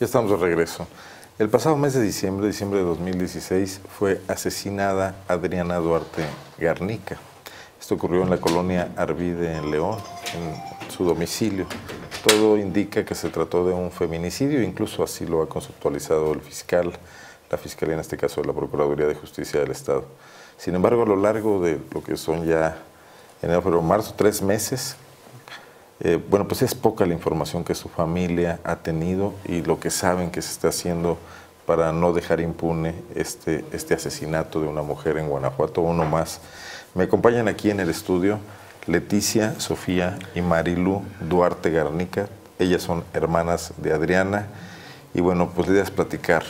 Ya estamos de regreso. El pasado mes de diciembre, diciembre de 2016, fue asesinada Adriana Duarte Garnica. Esto ocurrió en la colonia Arvide, en León, en su domicilio. Todo indica que se trató de un feminicidio, incluso así lo ha conceptualizado el fiscal, la fiscalía en este caso de la Procuraduría de Justicia del Estado. Sin embargo, a lo largo de lo que son ya enero, febrero, marzo, tres meses, eh, bueno, pues es poca la información que su familia ha tenido y lo que saben que se está haciendo para no dejar impune este, este asesinato de una mujer en Guanajuato, uno más. Me acompañan aquí en el estudio Leticia, Sofía y Marilu Duarte Garnica. Ellas son hermanas de Adriana y bueno, pues la platicar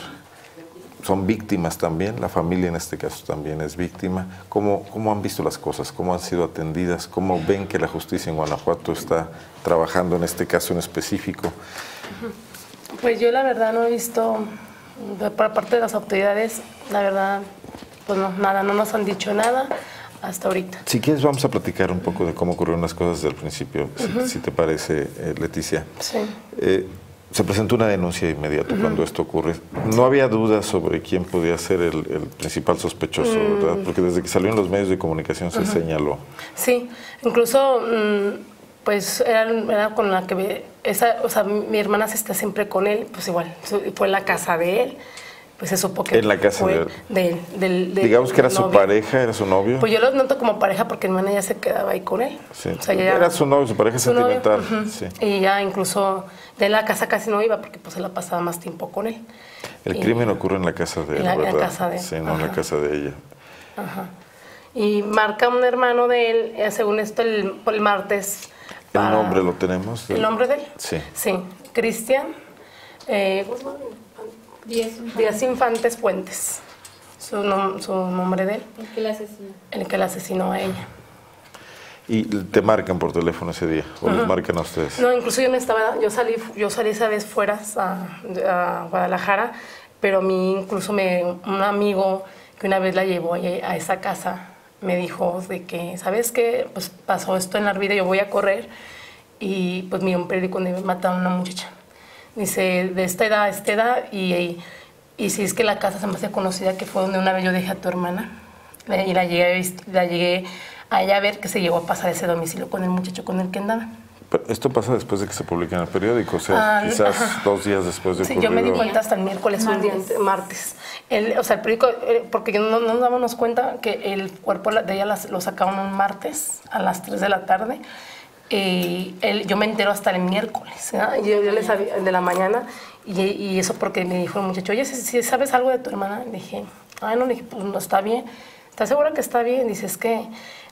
son víctimas también, la familia en este caso también es víctima. ¿Cómo, ¿Cómo han visto las cosas? ¿Cómo han sido atendidas? ¿Cómo ven que la justicia en Guanajuato está trabajando en este caso en específico? Pues yo la verdad no he visto, por parte de las autoridades, la verdad, pues no, nada, no nos han dicho nada hasta ahorita. Si quieres vamos a platicar un poco de cómo ocurrieron las cosas desde el principio, si, te parece, eh, Leticia. Sí. Eh, se presentó una denuncia inmediata cuando esto ocurre. No había duda sobre quién podía ser el, principal sospechoso, mm. ¿verdad? Porque desde que salió en los medios de comunicación se señaló. Sí, incluso, mm, pues era, con la que, esa, o sea, mi hermana se está siempre con él, pues igual, fue en la casa de él pues se supo que en la casa fue de, él. Digamos que era su pareja, era su novio. Pues yo lo noto como pareja porque mi hermana ya se quedaba ahí con él. Sí. O sea, era su novio, su pareja sentimental. sí. Y ya incluso de la casa casi no iba porque pues se la pasaba más tiempo con él. El crimen ocurre en la casa de él, en la, casa de él. Sí, no en la casa de ella. Ajá. Y marca un hermano de él, eh, según esto, el, el martes. ¿El nombre lo tenemos? ¿El nombre de él? Sí. Sí, Cristian. Eh, Díaz Infantes Fuentes. Su, su, nombre de él. El que la asesinó. El que la asesinó a ella. ¿Y te marcan por teléfono ese día? ¿O les marcan a ustedes? No, incluso yo me estaba, yo salí, yo salí esa vez fuera a, Guadalajara, pero a mí incluso me, un amigo que una vez la llevó a, esa casa me dijo de que, ¿sabes qué? Pues pasó esto en la vida, yo voy a correr y pues miré un periódico donde mataron a una muchacha. Dice, de esta edad a esta edad, y, y, si es que la casa se me hace conocida, que fue donde una vez yo dejé a tu hermana, y la llegué, la llegué allá a ver que se llegó a pasar ese domicilio con el muchacho con el que andaba. esto pasa después de que se publique en el periódico, o sea, ah, quizás dos días después de Sí, yo me di cuenta hasta el miércoles, un día, martes. El, o sea, el periódico, eh, porque no, no nos dábamos cuenta que el cuerpo de ella lo sacaban un martes a las 3 de la tarde y él, yo me entero hasta el miércoles, yo, yo le sabía de la mañana, y, y, eso porque me dijo el muchacho, oye, si, sabes algo de tu hermana, le dije, ay, no, le dije, pues no está bien, ¿estás segura que está bien? Dice, es que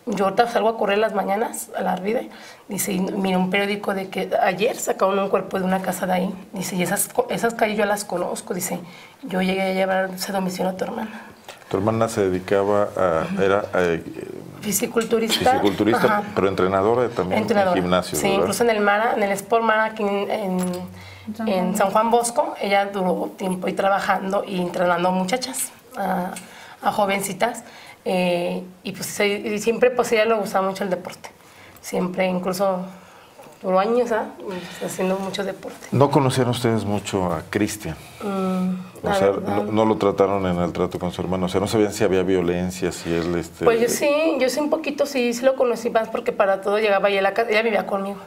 yo ahorita salgo a correr las mañanas a la Arvide, dice, y mira un periódico de que ayer sacaron un cuerpo de una casa de ahí, dice, y esas, esas calles yo las conozco, dice, yo llegué a llevar ese domicilio a tu hermana. Tu hermana se dedicaba a, era, eh, Fisiculturista. Fisiculturista, pero entrenadora también en gimnasio. Sí, incluso en el Mara, en el Sport Mara aquí en, en, San Juan Bosco, ella duró tiempo ahí trabajando y entrenando a muchachas, a, jovencitas. Eh, y pues siempre pues ella le gustaba mucho el deporte. Siempre, incluso por años ¿ah? haciendo mucho deporte. ¿No conocieron ustedes mucho a Cristian? Mm, o sea, no, lo trataron en el trato con su hermano, o sea, no sabían si había violencia, si él... Este, pues yo sí, yo sí un poquito sí, sí lo conocí más porque para todo llegaba ella a la casa, ella vivía conmigo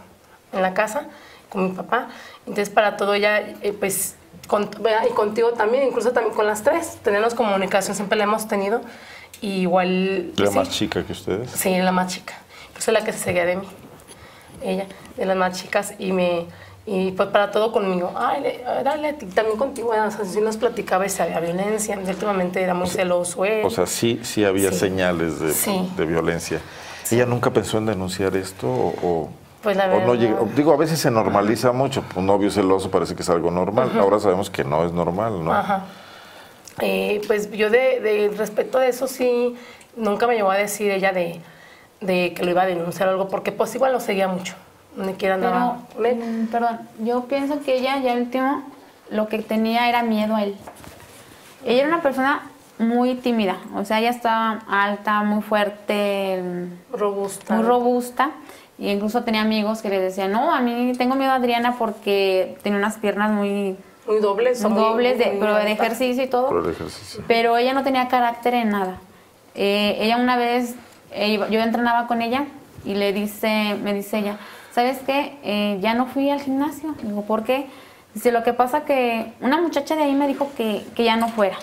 en la casa, con mi papá, entonces para todo ella, eh, pues, y contigo también, incluso también con las tres, tenemos comunicación, siempre la hemos tenido, y igual... ¿La más chica que ustedes? Sí, la más chica, pues es la que se seguía de mí ella, de las más chicas, y me y pues para todo conmigo, ay, dale, también contigo, o sea, si nos platicaba si había violencia, últimamente era muy celoso O sea, sí, sí había señales de, de violencia. ¿Ella nunca pensó en denunciar esto o, pues la verdad, no. Digo, a veces se normaliza mucho, un novio celoso parece que es algo normal, ahora sabemos que no es normal, ¿no? Ajá. Eh, pues yo de, de respecto a eso sí, nunca me llevó a decir ella de de que lo iba a denunciar algo, porque pues igual lo seguía mucho. Ni quiera nada. Mm, perdón, yo pienso que ella ya último lo que tenía era miedo a él. Ella era una persona muy tímida, o sea, ella estaba alta, muy fuerte, robusta. Muy robusta. Y incluso tenía amigos que le decían, no, a mí tengo miedo a Adriana porque tiene unas piernas muy Muy dobles. muy dobles, de, pero de ejercicio y todo. Por el ejercicio. Pero ella no tenía carácter en nada. Eh, ella una vez, yo entrenaba con ella y le dice, me dice ella, ¿sabes qué? Eh, ya no fui al gimnasio. Digo, ¿por qué? Dice, lo que pasa que una muchacha de ahí me dijo que, que ya no fuera.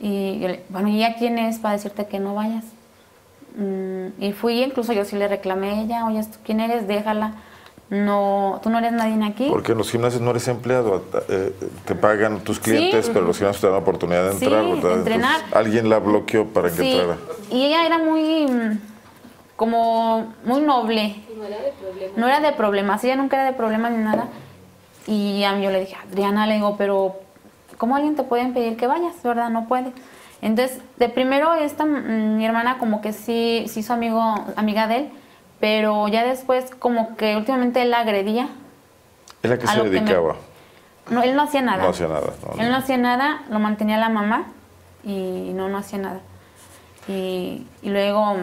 Y yo le, bueno, ¿y ella quién es para decirte que no vayas? Mm, y fui, incluso yo sí le reclamé a ella, oye, ¿tú quién eres? Déjala. No, tú no eres nadie aquí. Porque en los gimnasios no eres empleado, eh, te pagan tus clientes, pero los gimnasios te dan la oportunidad de entrar. de ¿verdad? entrenar. Entonces, alguien la bloqueó para que Sí, entrara. y ella era muy, mm, como, muy noble. No era de problema. No era de problemas, ella nunca era de problemas ni nada. Y a mí yo le dije, Adriana, le digo, pero ¿cómo alguien te puede pedir que vayas? ¿Verdad? No puede. Entonces, de primero esta, mm, mi hermana como que sí, sí hizo amigo, amiga de él, pero ya después como que últimamente él la agredía. ¿Es la que se lo que me- dedicaba? No, él no hacía nada. No hacía nada. no, Él no. no hacía nada, lo mantenía la mamá y no, no hacía nada. Y, y luego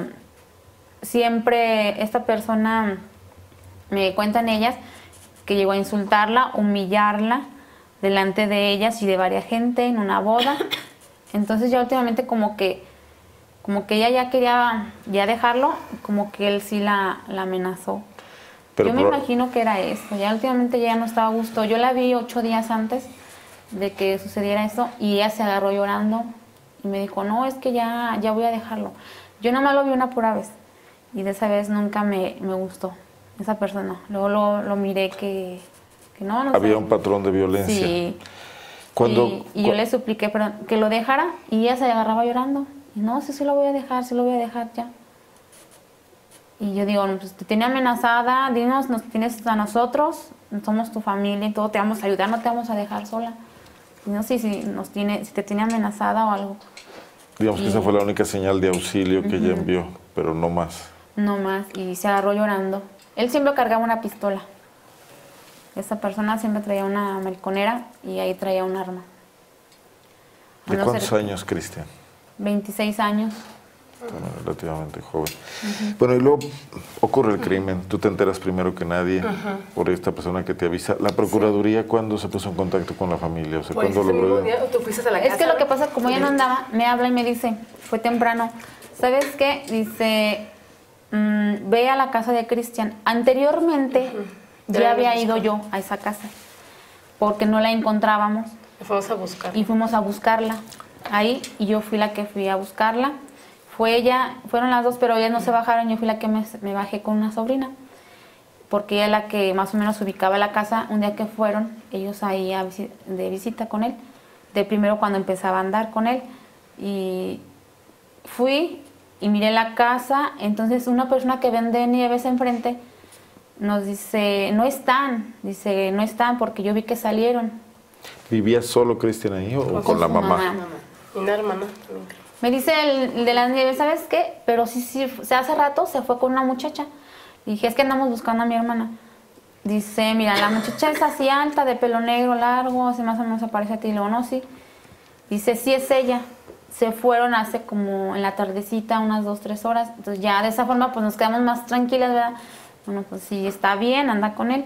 siempre esta persona, me cuentan ellas, que llegó a insultarla, humillarla delante de ellas y de varias gente en una boda. Entonces ya últimamente como que, como que ella ya quería ya dejarlo, como que él sí la, la amenazó. Pero Yo me imagino que era eso. Ya últimamente ya no estaba a gusto. Yo la vi ocho días antes de que sucediera eso y ella se agarró llorando y me dijo, no, es que ya, ya voy a dejarlo. Yo nomás lo vi una pura vez y de esa vez nunca me, me gustó esa persona. Luego lo, lo miré que, que no, no Había sé. un patrón de violencia. Sí. Cuando, y, y yo le supliqué perdón, que lo dejara y ella se agarraba llorando. Y no, sí, sí lo voy a dejar, sí lo voy a dejar ya. Y yo digo, pues te tiene amenazada, dinos, nos tienes a nosotros, somos tu familia y todo, te vamos a ayudar, no te vamos a dejar sola. Y no sé si, nos tiene, si te tiene amenazada o algo, digamos que esa fue la única señal de auxilio que ella envió, pero no más. no más. Y se agarró llorando. Él siempre cargaba una pistola. Esa persona siempre traía una mariconera y ahí traía un arma. ¿De cuántos años, Cristian? 26 años. Relativamente joven. Bueno, y luego ocurre el crimen. Tú te enteras primero que nadie por esta persona que te avisa. ¿La Procuraduría cuándo se puso en contacto con la familia? O sea, Pues ¿cuándo logró? día tú fuiste a la Es que lo que pasa, como ella no andaba, me habla y me dice, fue temprano, ¿sabes qué? Dice, mm, ve a la casa de Cristian. Anteriormente Ya ya había ido yo a esa casa, porque no la encontrábamos Fuimos a buscar. y fuimos a buscarla ahí y yo fui la que fui a buscarla. Fue ella, fueron las dos, pero ellas no se bajaron, yo fui la que me, me bajé con una sobrina, porque ella es la que más o menos ubicaba la casa un día que fueron ellos ahí a visi- de visita con él, de primero cuando empezaba a andar con él. Y fui y miré la casa, entonces una persona que vende nieves enfrente nos dice, no están, dice, no están porque yo vi que salieron. ¿Vivía solo Cristian ahí o, Con con la mamá. Una hermana. Me dice el, de las nieves, ¿sabes qué? Pero sí, sí, se hace rato se fue con una muchacha. Dije, es que andamos buscando a mi hermana. Dice, mira, la muchacha es así alta, de pelo negro, largo, así más o menos se parece a ti. Y luego, no, sí. Dice, sí es ella. Se fueron hace como en la tardecita, unas dos, tres horas. Entonces ya de esa forma pues nos quedamos más tranquilas, ¿verdad? Bueno, pues si está bien, anda con él.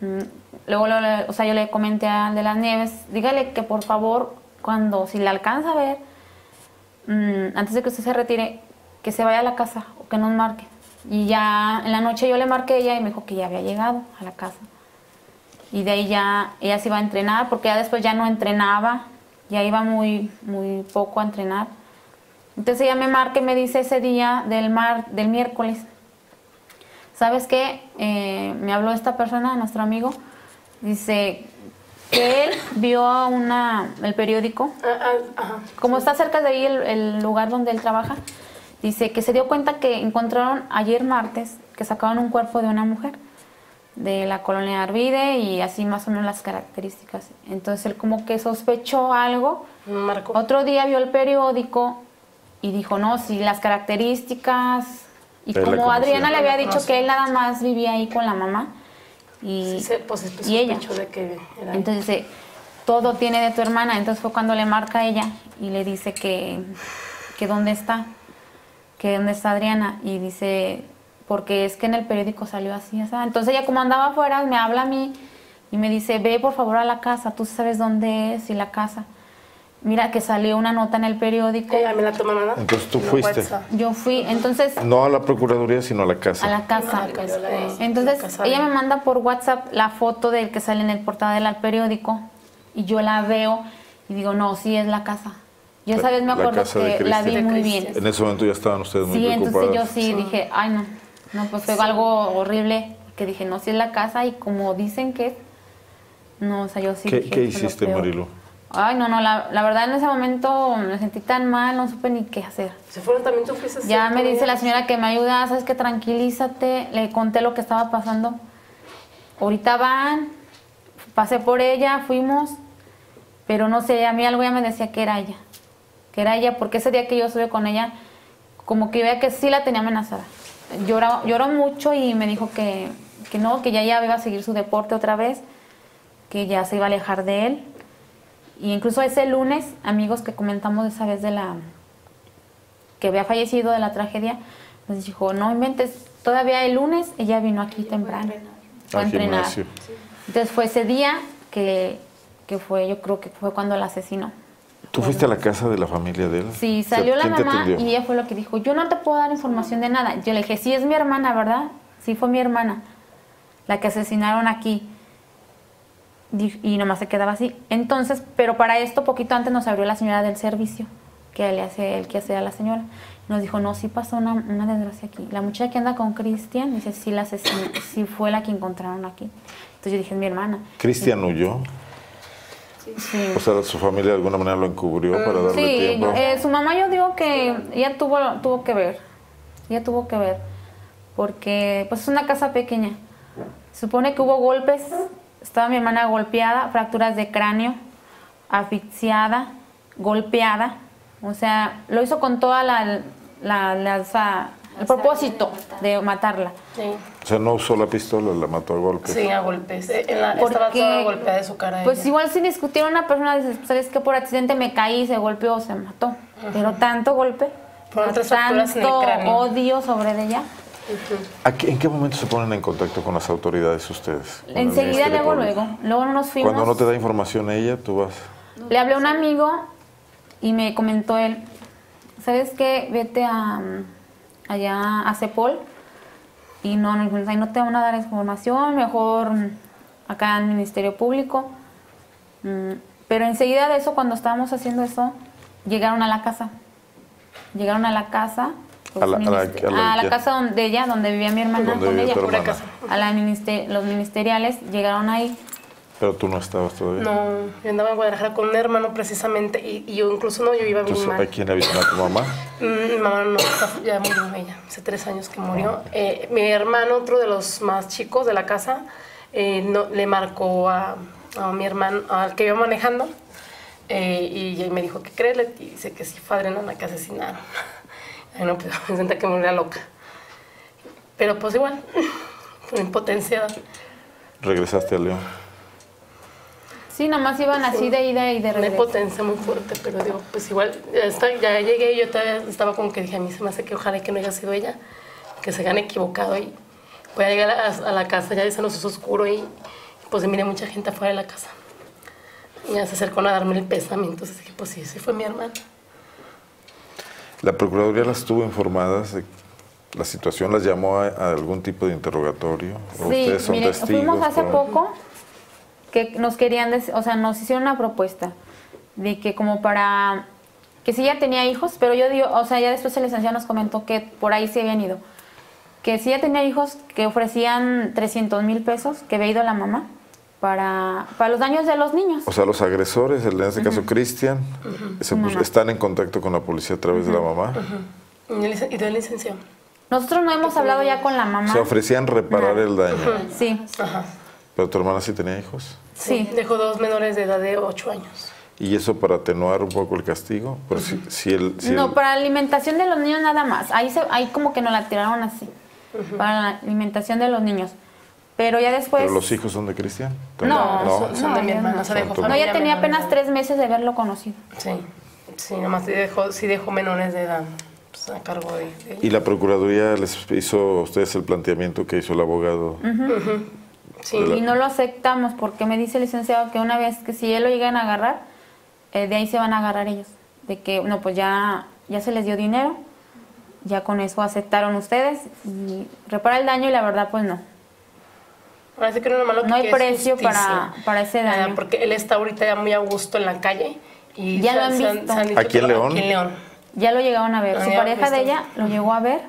Mm, Luego, o sea, yo le comenté al de las nieves, dígale que por favor, cuando, si le alcanza a ver, mm, antes de que usted se retire, que se vaya a la casa o que nos marque. Y ya en la noche yo le marqué a ella y me dijo que ya había llegado a la casa. Y de ahí ya ella se iba a entrenar, porque ya después ya no entrenaba, ya iba muy, muy poco a entrenar. Entonces ella me marca y me dice ese día del, mar, del miércoles, ¿sabes qué? Eh, me habló esta persona, nuestro amigo, dice que él vio una, el periódico Ah, ah, ajá. como está cerca de ahí el, el lugar donde él trabaja, dice que se dio cuenta que encontraron ayer martes que sacaban un cuerpo de una mujer de la colonia Arvide y así más o menos las características. Entonces él como que sospechó algo. Marco. Otro día vio el periódico y dijo, no, si las características... Y como. Adriana le había dicho que él nada más vivía ahí con la mamá. Y, Sí, se, pues es y ella. de que era entonces todo tiene de tu hermana. Entonces fue cuando le marca a ella y le dice que, que dónde está, que dónde está Adriana. Y dice, porque es que en el periódico salió así, así. Entonces ella como andaba afuera, me habla a mí Y me dice, ve por favor a la casa, tú sabes dónde es y la casa. Mira que salió una nota en el periódico. Ella me la toma nada. Entonces tú En fuiste. WhatsApp. Yo fui, entonces, No a la Procuraduría, sino a la casa. a la casa. Ok, yo la- Entonces, la casa ella me manda por WhatsApp la foto del que sale en el portal del periódico y yo la veo y digo, no, sí es la casa. Yo esa vez me acuerdo que la vi muy bien. En ese momento ya estaban ustedes muy Sí, entonces preocupadas. yo sí dije, ay no, no, pues fue algo horrible, que dije, no, si es la casa y como dicen que no, o sea, yo sí ¿Qué, dije, qué "Eso es lo hiciste, peor". Ay, no, no, la, la verdad en ese momento me sentí tan mal, no supe ni qué hacer. Se fueron también tú fuiste. Ya me dice la señora que me ayuda, sabes que tranquilízate, le conté lo que estaba pasando. Ahorita van, pasé por ella, fuimos, pero no sé, a mí algo ya me decía que era ella, que era ella, porque ese día que yo estuve con ella, como que veía que sí la tenía amenazada. Lloró, lloró mucho y me dijo que, que no, que ya, ya iba a seguir su deporte otra vez, que ya se iba a alejar de él. Y incluso ese lunes, amigos que comentamos esa vez de la, que había fallecido de la tragedia, nos dijo, no inventes, todavía el lunes ella vino aquí temprano. Fue a entrenar. Entonces fue ese día que, que fue, yo creo que fue cuando la asesinó. ¿Tú fuiste a la casa de la familia de él? Sí, salió la ¿Quién te mamá y ella fue lo que dijo, yo no te puedo dar información de nada. Yo le dije, sí es mi hermana, ¿verdad? Sí fue mi hermana, la que asesinaron aquí. Y nomás se quedaba así. Entonces, pero para esto, poquito antes nos abrió la señora del servicio, que le hace el que hace a la señora. Nos dijo, no, sí pasó una, una desgracia aquí. La muchacha que anda con Cristian, dice, sí la asesinó, sí fue la que encontraron aquí. Entonces yo dije, es mi hermana. ¿Cristian huyó? Sí. O sea, su familia de alguna manera lo encubrió para darle Sí, tiempo. eh, su mamá yo digo que ella tuvo, tuvo que ver, ella tuvo que ver, porque pues es una casa pequeña. Supone que hubo golpes, estaba mi hermana golpeada, fracturas de cráneo, asfixiada, golpeada, o sea, lo hizo con toda la, la, la- o sea, el propósito de matarla. Sí, O sea, no usó la pistola, la mató a golpes. sí, a golpes. Eh, en la- Porque, estaba toda golpeada de su cara. Pues ella. igual si discutiera una persona, dices, sabes que por accidente me caí, se golpeó, se mató. Pero tanto golpe, en el tanto odio sobre ella. ¿A qué- ¿En qué momento se ponen en contacto con las autoridades ustedes? Enseguida, luego, luego. Luego nos fuimos. Cuando no te da información ella, tú vas. Le hablé a un amigo y me comentó él, ¿sabes qué? Vete a, allá a Cepol y no, no, ahí no te van a dar información, mejor acá en el Ministerio Público. Mm, Pero enseguida de eso, cuando estábamos haciendo eso, llegaron a la casa. Llegaron a la casa. A la- a la- a la- a la casa donde ella, donde vivía mi hermana Donde con vivía ella. tu hermana. casa. A la minister- los ministeriales llegaron ahí. Pero tú no estabas todavía. No, yo andaba en Guadalajara con un hermano precisamente y, y yo incluso no, yo iba bien mal. ¿a quién avisan a tu mamá? Mm, Mi mamá no, ya murió ella, hace tres años que murió. Eh, mi hermano, otro de los más chicos de la casa, eh, no, le marcó a, a mi hermano, al que iba manejando, eh, y, y me dijo, ¿qué crees? Leti?" Y dice que sí fue Adriana la que asesinaron. Ay, no, pues me sentía que me volvía loca. Pero pues igual, con impotencia. Regresaste a León. Sí, nomás iban así de ida y de Una regreso. impotencia muy fuerte, pero digo, pues igual, ya, está- ya llegué y yo todavía estaba como que dije, a mí se me hace que ojalá que no haya sido ella, que se hayan equivocado y voy a llegar a, a la casa, ya se nos hizo oscuro y pues miré mucha gente afuera de la casa. Y ya se acercaron a darme el pésame, entonces dije, pues sí, sí fue mi hermana. ¿La Procuraduría las tuvo informadas de la situación? ¿Las llamó a, a algún tipo de interrogatorio? ¿O Sí, ustedes son mire, testigos? fuimos hace poco que nos querían, o sea, nos hicieron una propuesta de que como para que si ella tenía hijos, pero yo digo, o sea, ya después el licenciado nos comentó que por ahí se habían ido, que si ella tenía hijos que ofrecían 300 mil pesos, que había ido la mamá para, para los daños de los niños. O sea, los agresores, en este caso Cristian, pus- Mamá. están en contacto con la policía a través de la mamá. Y el licen- y del licenciado. Nosotros no hemos hablado ya con la mamá. Se ofrecían reparar el daño. Sí, Ajá. Pero tu hermana sí tenía hijos. sí. Dejó dos menores de edad de 8 años. ¿Y eso para atenuar un poco el castigo? Pero si, si el, si no, el- para alimentación de los niños nada más. Ahí, se, ahí como que nos la tiraron así. Para la alimentación de los niños. Pero ya después... ¿Pero los hijos son de Cristian? No, no. son, son de mi ya hermana, no. o sea, dejó No, ya tenía apenas tres meses de haberlo conocido. Sí, sí, nomás sí dejó, sí dejó menores de edad pues, a cargo de, de ¿Y la Procuraduría les hizo a ustedes el planteamiento que hizo el abogado? Sí. de la- Y no lo aceptamos porque me dice el licenciado que una vez que si él lo llegan a agarrar, eh, de ahí se van a agarrar ellos. De que, no, pues ya, ya se les dio dinero, ya con eso aceptaron ustedes y repara el daño y la verdad pues no. Sí que no, malo No hay que precio para, para ese Ah, daño. porque él está ahorita ya muy a gusto en la calle. Y Ya se- lo han se visto. se han dicho ¿Aquí en que- León? Aquí en León. Ya lo llegaron a ver. Su pareja de ella lo llegó a ver.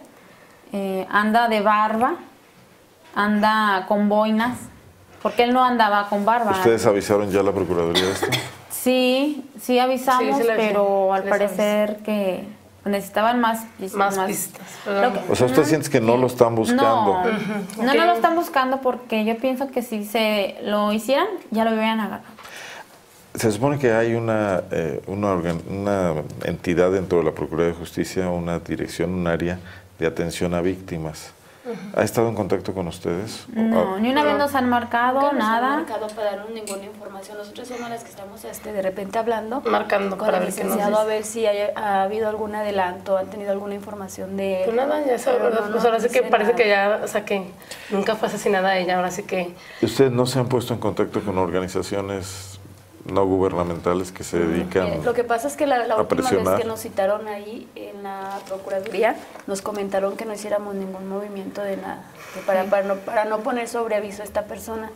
eh, anda de barba, anda con boinas, porque él no andaba con barba. ¿Ustedes avisaron ya a la Procuraduría de esto? Sí, sí avisamos, Sí, sí pero al Les parecer que necesitaban más, Más pistas. Que- O sea, ¿usted siente que no lo están buscando? No, no, lo están buscando porque yo pienso que si se lo hicieran, ya lo hubieran agarrado. Se supone que hay una, eh, una, organ- una entidad dentro de la Procuraduría de Justicia, una dirección, un área de atención a víctimas. ¿Ha estado en contacto con ustedes? No, Ah, ni una vez nos han marcado, Nunca nos han nada. marcado para darnos ninguna información. Nosotros somos las que estamos este, de repente hablando Marcando con para el ver qué nos licenciado a dice. ver si hay- ha habido algún adelanto, han tenido alguna información de. Pues nada, ya sabes, no Pues nos ahora sí que parece nada. que ya, o sea, que nunca fue asesinada ella, ahora sí que... ¿Ustedes no se han puesto en contacto con organizaciones no gubernamentales que se dedican Eh, lo que pasa es que la, la última vez que nos citaron ahí en la Procuraduría, nos comentaron que no hiciéramos ningún movimiento de nada, que para, para, no, para no poner sobre aviso a esta persona,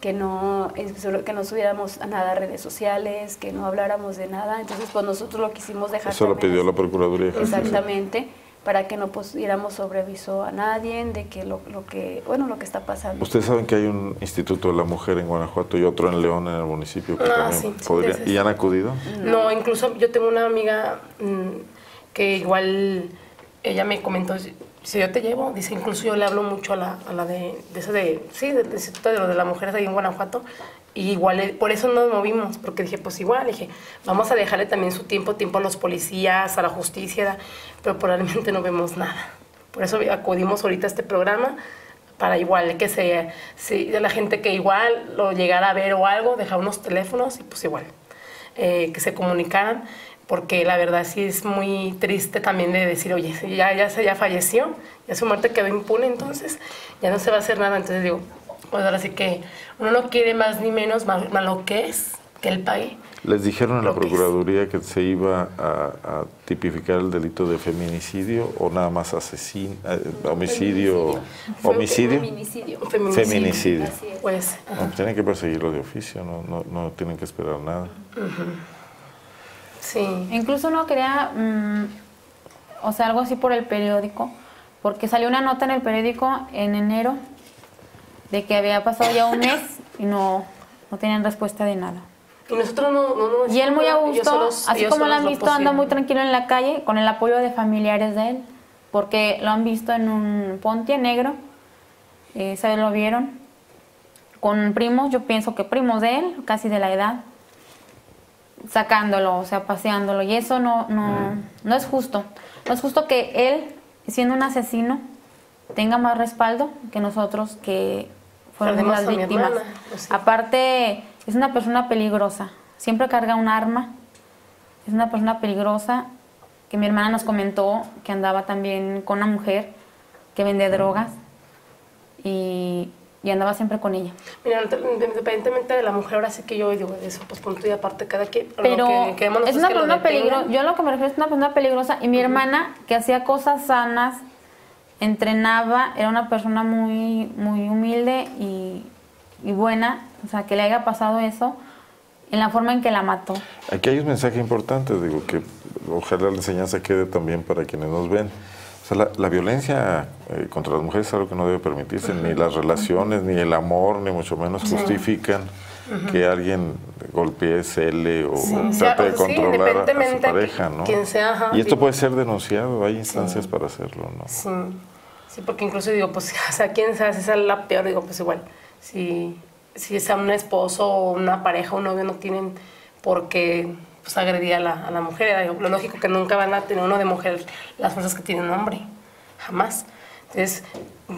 que no, solo que no subiéramos a nada a redes sociales, que no habláramos de nada. Entonces, pues nosotros lo quisimos dejar. Eso lo pidió la Procuraduría Justicia. Para que no pusiéramos sobre aviso a nadie de que lo, lo que, bueno, lo que está pasando. Ustedes saben que hay un Instituto de la Mujer en Guanajuato y otro en León, en el municipio, que Ah, también sí, sí, podría... ese sí. ¿Y han acudido? No, incluso yo tengo una amiga mm, que igual ella me comentó, si yo te llevo, dice, incluso yo le hablo mucho a la, a la de, de eso de, sí, del Instituto de lo de las Mujeres ahí en Guanajuato, y igual, eh, por eso nos movimos, porque dije, pues igual, dije, vamos a dejarle también su tiempo, tiempo a los policías, a la justicia, pero probablemente no vemos nada. Por eso acudimos ahorita a este programa, para igual que se, si la gente que igual lo llegara a ver o algo, dejar unos teléfonos y pues igual eh, que se comunicaran, porque la verdad sí es muy triste también de decir, oye, ya, ya, ya falleció, ya su muerte quedó impune, entonces ya no se va a hacer nada. Entonces digo, pues ahora sí que uno no quiere más ni menos, más, más lo que es, que él pague. Les dijeron en la que. Procuraduría que se iba a, a tipificar el delito de feminicidio o nada más asesin, eh, homicidio, homicidio. Feminicidio. Feminicidio. Feminicidio. Pues, No, tienen que perseguirlo de oficio, no, no, no tienen que esperar nada. sí. Incluso no quería, mm, o sea, algo así por el periódico, porque salió una nota en el periódico en enero de que había pasado ya un mes y no, no tenían respuesta de nada. Y nosotros no, no, no Y él muy a gusto, solos- así como lo han lo visto, anda muy tranquilo en la calle con el apoyo de familiares de él, porque lo han visto en un ponte negro, eh, ¿sabes? Lo vieron con primos, yo pienso que primos de él, casi de la edad, sacándolo, o sea, paseándolo, y eso no, no, no es justo. No es justo que él, siendo un asesino, tenga más respaldo que nosotros que fueron Perdimos las a víctimas. hermana, pues sí. Aparte, es una persona peligrosa. Siempre carga un arma. Es una persona peligrosa que mi hermana nos comentó que andaba también con una mujer que vende drogas y, y andaba siempre con ella. Mira, independientemente de la mujer, ahora sí que yo digo eso, pues punto y aparte cada quien. Pero que es una persona peligrosa. Yo lo que me refiero es una persona peligrosa. Y mi hermana, que hacía cosas sanas, entrenaba, era una persona muy, muy humilde y, y buena. O sea, que le haya pasado eso en la forma en que la mató. Aquí hay un mensaje importante, digo, que ojalá la enseñanza quede también para quienes nos ven. O sea, la, la violencia eh, contra las mujeres es algo que no debe permitirse, ni las relaciones, ni el amor, ni mucho menos justifican que alguien golpee, cele o Sí, trate de sí, controlar a su pareja, ¿no? quien sea, ajá, y esto digo. puede ser denunciado, hay instancias para hacerlo, ¿no? Sí, sí, porque incluso digo, pues, o sea, quién sabe si es la peor, digo, pues igual, si, si es un esposo o una pareja, un novio, no tienen por qué pues, agredir a la, a la mujer. Digo, lo lógico que nunca van a tener uno de mujer las fuerzas que tiene un hombre, jamás. Entonces,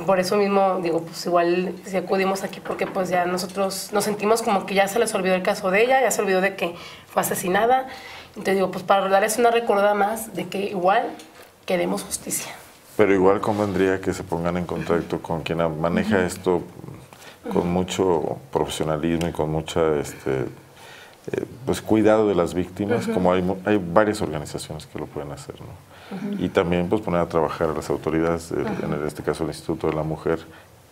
por eso mismo, digo, pues igual si acudimos aquí porque pues ya nosotros nos sentimos como que ya se les olvidó el caso de ella, ya se olvidó de que fue asesinada. Entonces digo, pues para darles una recordada más de que igual queremos justicia. Pero igual convendría que se pongan en contacto con quien maneja esto con mucho profesionalismo y con mucha este, eh, pues cuidado de las víctimas, como hay, hay varias organizaciones que lo pueden hacer. ¿no? Y también pues poner a trabajar a las autoridades, en este caso el Instituto de la Mujer,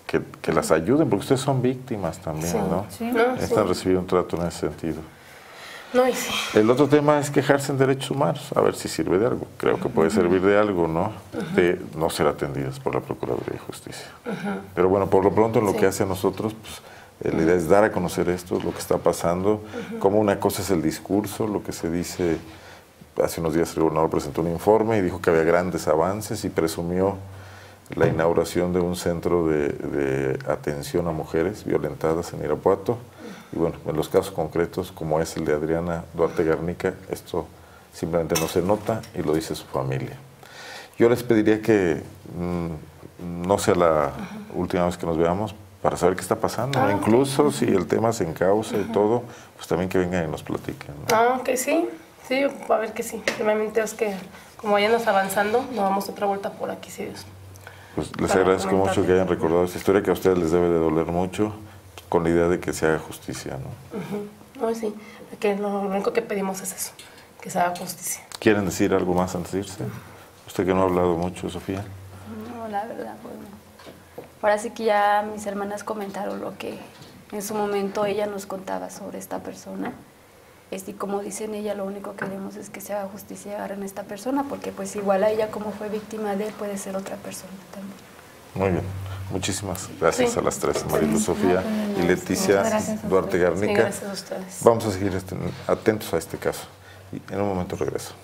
que, que, las ayuden, porque ustedes son víctimas también, ¿no? Sí. Están recibiendo un trato en ese sentido. No. El otro tema es quejarse en derechos humanos, a ver si sirve de algo. Creo que puede servir de algo, ¿no? De no ser atendidas por la Procuraduría de Justicia. Pero bueno, por lo pronto lo que hace a nosotros, pues, eh, la idea es dar a conocer esto, lo que está pasando, como una cosa es el discurso, lo que se dice, hace unos días el gobernador presentó un informe y dijo que había grandes avances y presumió la inauguración de un centro de, de atención a mujeres violentadas en Irapuato y bueno, en los casos concretos, como es el de Adriana Duarte Garnica, esto simplemente no se nota y lo dice su familia. Yo les pediría que mm, no sea la última vez que nos veamos para saber qué está pasando. Ah, Incluso si el tema se encausa y todo, pues también que vengan y nos platiquen. Ah, que sí, sí, a ver que sí. Realmente es que como vayamos avanzando, nos damos otra vuelta por aquí, si Dios. Pues les agradezco mucho que hayan recordado esta historia que a ustedes les debe de doler mucho con la idea de que se haga justicia, ¿no? sí, que lo único que pedimos es eso, que se haga justicia. ¿Quieren decir algo más antes de irse? Usted que no ha hablado mucho, Sofía. No, la verdad, bueno. Ahora sí que ya mis hermanas comentaron lo que en su momento ella nos contaba sobre esta persona. Este, y como dicen ella, lo único que queremos es que se haga justicia a esta persona, porque pues igual a ella como fue víctima de él puede ser otra persona también. Muy bien. Muchísimas gracias a las tres, Marilu Sofía y Leticia Duarte Garnica. Vamos a seguir este, atentos a este caso. Y en un momento regreso.